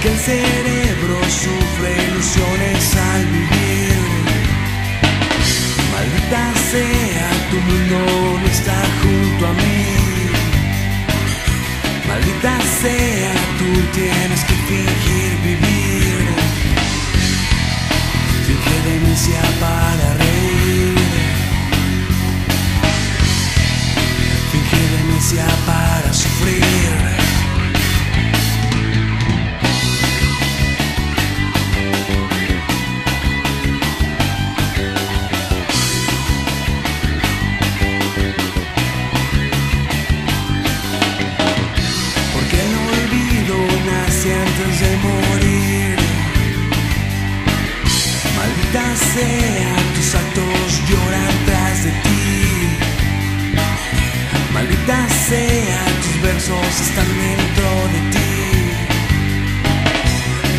porque el cerebro sufre ilusiones al vivir. Maldita sea, tu mundo no está junto a mí. Maldita sea, tú tienes que fingir vivir. Sea, tus actos lloran tras de ti. Maldita sea, tus versos están dentro de ti.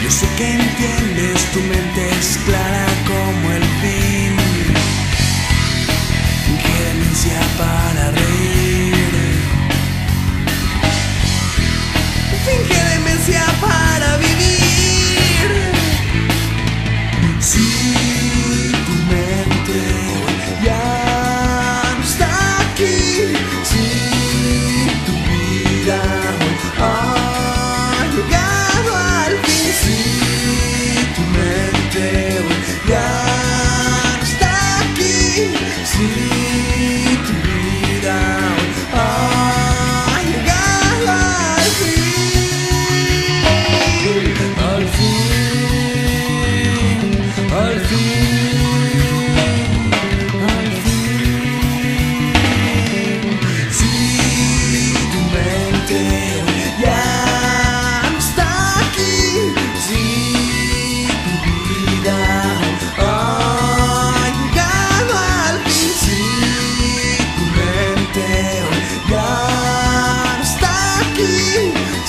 Yo sé que entiendes, tu mente es clara como mente